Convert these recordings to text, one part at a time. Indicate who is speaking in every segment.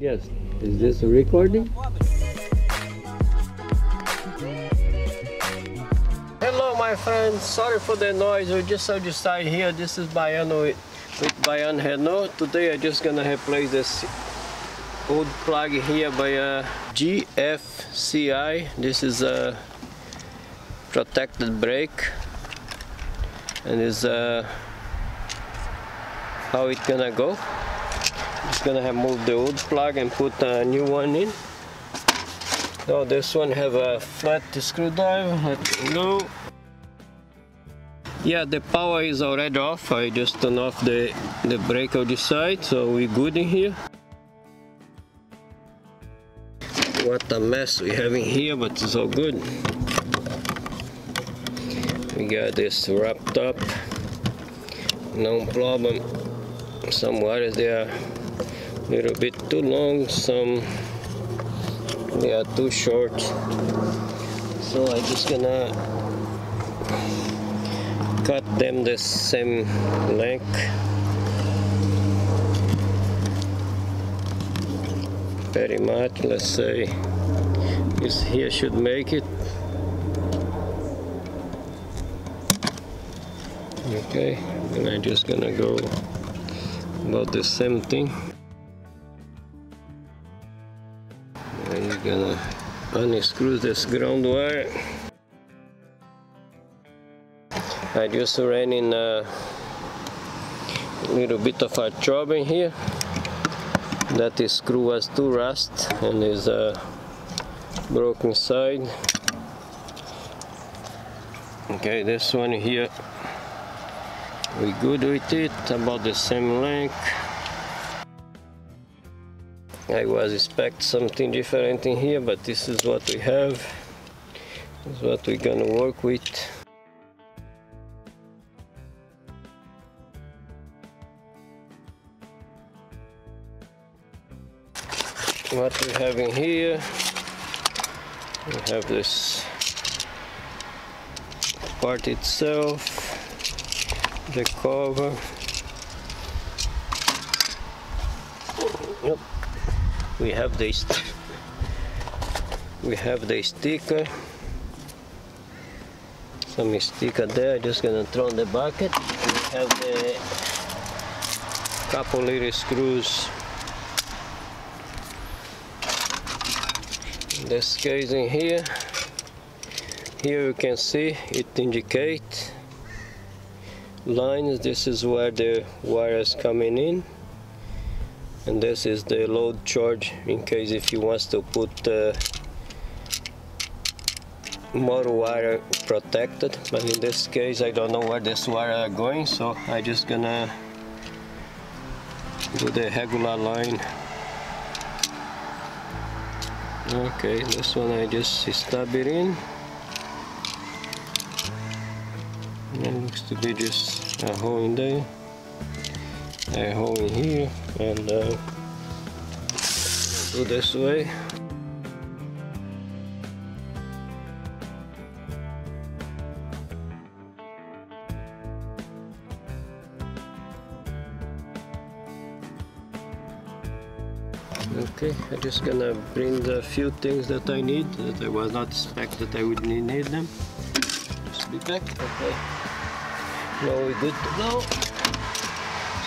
Speaker 1: Yes. Is this a recording? Hello my friends, sorry for the noise, we just outside here. This is Bahiano with, Bahiano Reno. Today I'm just gonna replace this old plug here by a GFCI. This is a protected brake and is uh, how it gonna go. Gonna remove the old plug and put a new one in. Now this one have a flat screwdriver. Let's go. Yeah, the power is already off. I just turn off the the brake on the side, so we're good in here. What a mess we have in here, but it's all good. We got this wrapped up, no problem. Some wires a little bit too long, some they are too short. So I'm just gonna cut them the same length. Very much, let's say this here should make it. Okay, and I'm just gonna go about the same thing. Gonna unscrew this ground wire. I just ran in a little bit of a job in here. That screw was too rust and is broken side. Okay, this one here we good with it about the same length I was expect something different in here but this is what we have. This is what we're gonna work with. What we have in here we have this part itself the cover we have this we have the sticker. Some sticker there just gonna throw in the bucket. We have the couple little screws. This casing here. Here you can see it indicate lines. This is where the wire is coming in and this is the load charge in case if you want to put uh, more wire protected. But in this case I don't know where this wire are going so I just gonna do the regular line. Okay this one I just stab it in. It looks to be just a hole in there a hole in here and uh, go this way. Okay I'm just gonna bring the few things that I need that I was not expect that I would need, them. Just be back okay. Now we're good to go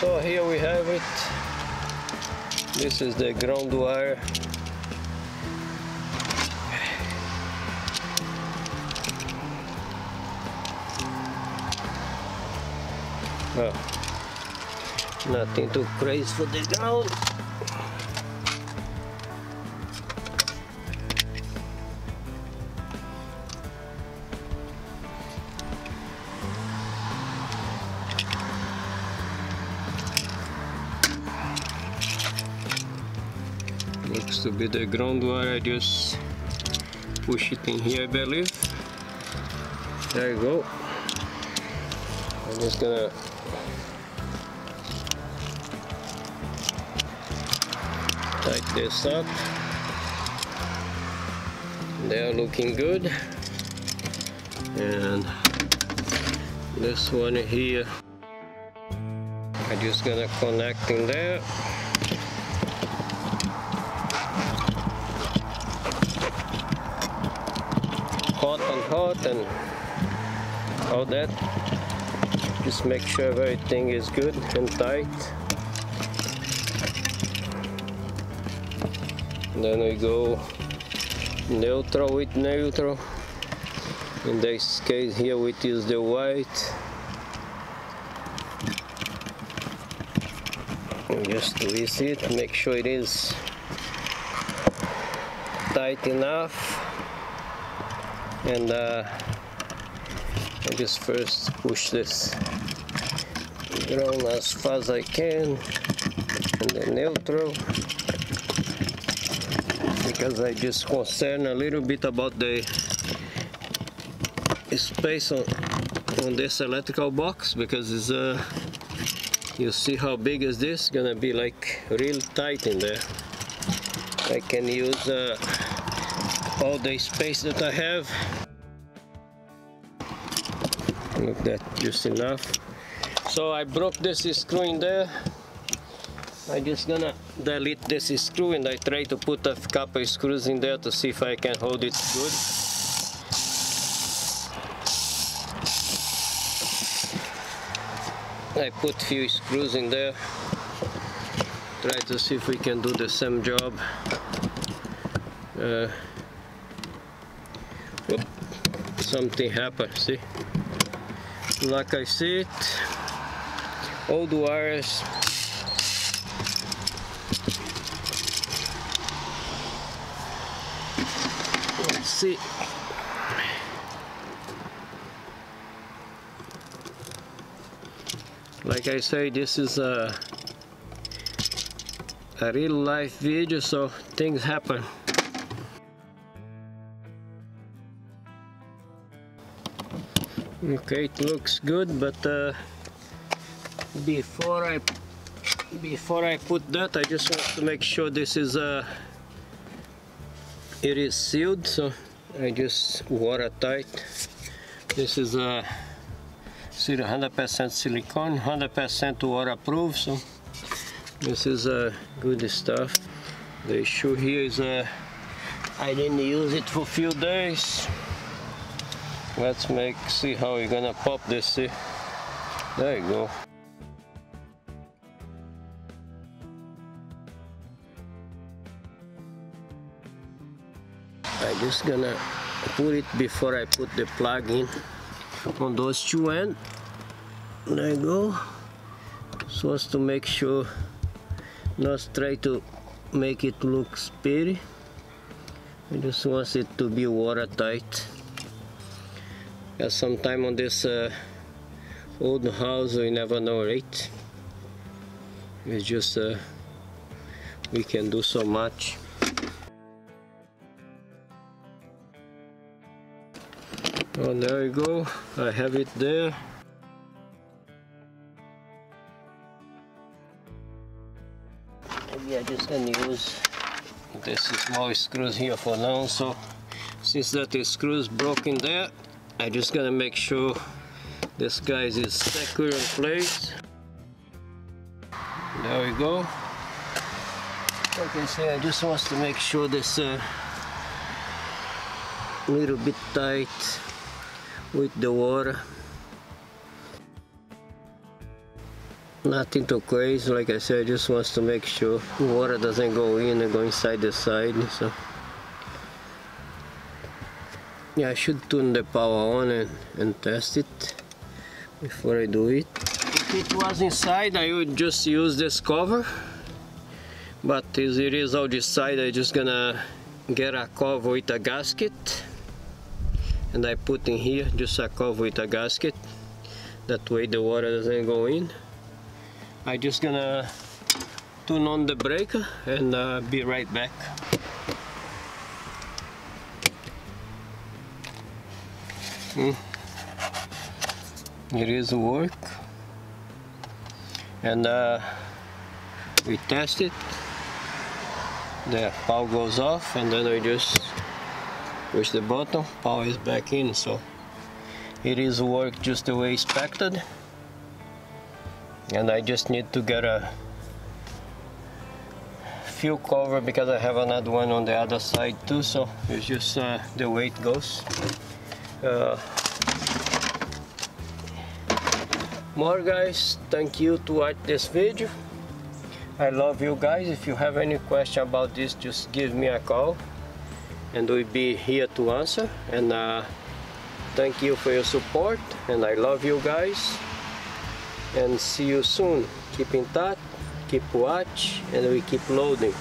Speaker 1: so here we have it. This is the ground wire. Well nothing too crazy for the ground to be the ground wire I just push it in here I believe. There you go. I'm just gonna tighten this up. They are looking good. And this one here. I'm just gonna connect in there hot and all that. Just make sure everything is good and tight. And then we go neutral with neutral. In this case here we use the white. And just twist it make sure it is tight enough and uh, I just first push this ground as far as I can. And then neutral. Because I just concern a little bit about the space on, on this electrical box because it's uh, you see how big is this gonna be like real tight in there. I can use uh, all the space that I have. Look that just enough. So I broke this screw in there. I just gonna delete this screw and I try to put a couple screws in there to see if I can hold it good. I put few screws in there. Try to see if we can do the same job. Uh, something happened see? Like I said all the wires let's see? Like I say this is a a real life video so things happen okay it looks good but uh, before I before I put that I just want to make sure this is uh, it is sealed so I just watertight this is a uh, 100% silicone 100% waterproof so this is uh, good stuff. The issue here is uh, I didn't use it for a few days let's make see how we're gonna pop this see. There you go. I just gonna put it before I put the plug in on those two ends there you go. So as to make sure not try to make it look speedy I just want it to be watertight because sometime on this uh, old house we never know right? It's just uh, we can do so much. Oh there you go. I have it there. Maybe I just gonna use this small screws here for now. So since that screws broken there I just gonna make sure this guy is secure in place. There we go. Like I say I just want to make sure this uh, little bit tight with the water. Nothing too crazy like I said I just wants to make sure water doesn't go in and go inside the side so yeah I should turn the power on and, and test it before I do it. If it was inside I would just use this cover. But as it is outside I'm just gonna get a cover with a gasket. And I put in here just a cover with a gasket. That way the water doesn't go in. I just gonna turn on the breaker and uh, be right back it is work. And uh, we test it. The power goes off and then I just push the button power is back in. So it is work just the way expected. And I just need to get a few cover because I have another one on the other side too. So it's just uh, the way it goes uh, more guys. Thank you to watch this video. I love you guys. If you have any question about this just give me a call and we'll be here to answer. And uh, thank you for your support and I love you guys. And see you soon. Keep in touch keep watch and we keep loading